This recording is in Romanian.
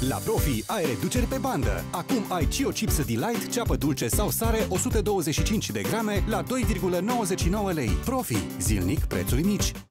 La Profi ai reduceri pe bandă. Acum ai Cio Chips Delight, ceapă dulce sau sare 125 de grame la 2,99 lei. Profi. Zilnic prețuri mici.